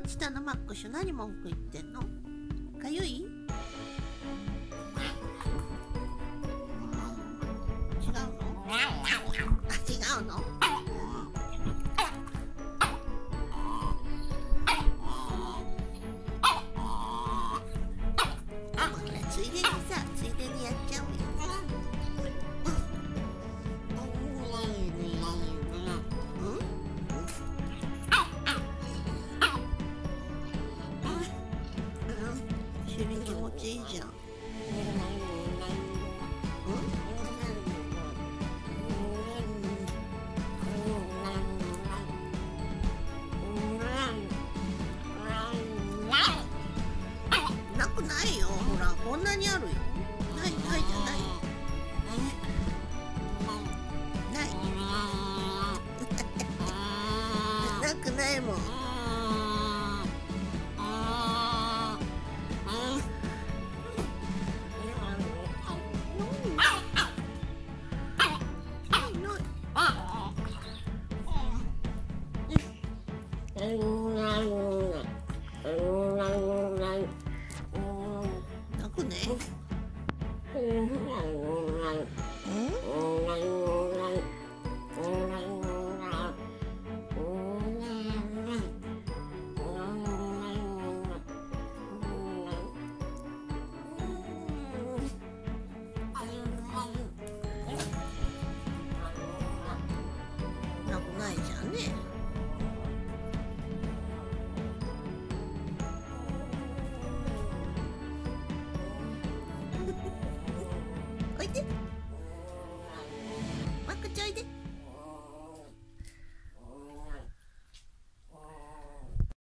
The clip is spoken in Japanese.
どちたのマックシュ何文句言ってんの？かゆい？違うの？あ違うの？あついでにさついでにやっちうん尻気持ちいいじゃん。なくないよ。ほら、こん。なにあるよ。ない、ないじゃない。ない。なくないもん。なくないじゃんね。